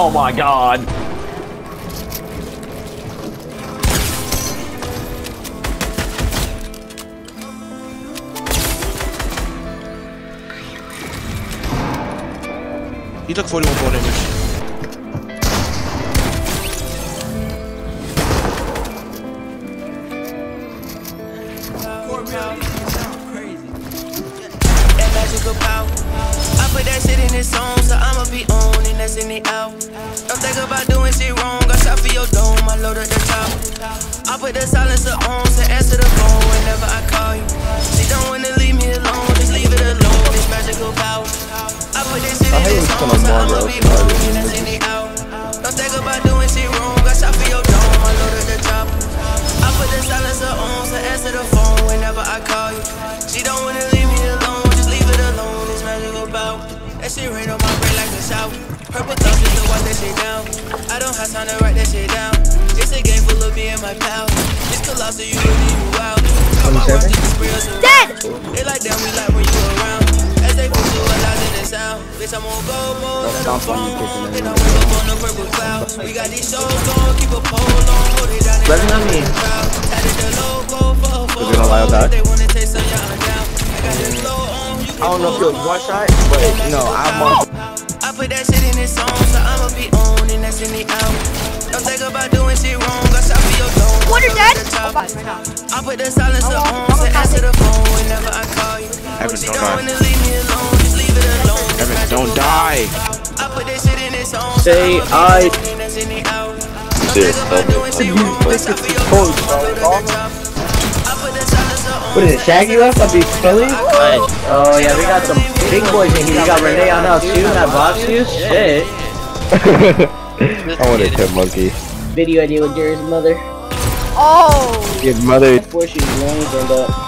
Oh my god. He took 41 ball damage. that magical power. I put that shit in this song, so I'ma be on and that's in the out. About doing shit wrong, I shot for your dome, I load up the top. I put the silencer on, so answer the phone whenever I call you. She don't wanna leave me alone, just leave it alone, it's magical power. I put that shit in this song, so I'ma be on and that's in the out. Don't think about doing shit wrong, I shot for your dome, I load up the top. I put the silencer on, so answer the phone whenever I call you. She don't wanna leave me alone, just leave it alone. It's magical bout. That shit rain on my brain like a shower. Purple shit down. I don't have time to write that shit down. It's a game full of me and my pals. It's colossal, you really you out. Come on, watch the spree of some Dead! They like damn, we like when you around. As they push you alive in the sound. Bitch, I'm on go mode, let them phone. Then I wake up on the purple clouds. We got these shows going, keep a pole on, hold it down. Resin on me. Added the logo for a Is it gonna lie with that? They wanna taste some young down. I got this flow on, you I don't know if it was one shot, but no, I'm on. I put that shit in this song, so I'ma be on and that's in the out. Don't think about doing shit wrong, I shot for your dome. Water dead? Top. Oh, right now. I put the silencer I'm on, on- so answer the phone whenever I call you. Evan, She don't don't die. wanna leave me alone, just leave it alone. It's Evan, magical don't die. I put that shit in this song, Say so I'ma I- be on and that's in the out. What is it, Shaggy left? I'll be Philly? Oh yeah, we got some big boys in here. We got Renee on us too, that box you? Shit. I want a tip monkey. Video idea with Jerry's mother. Oh! Your mother Before she's long and up.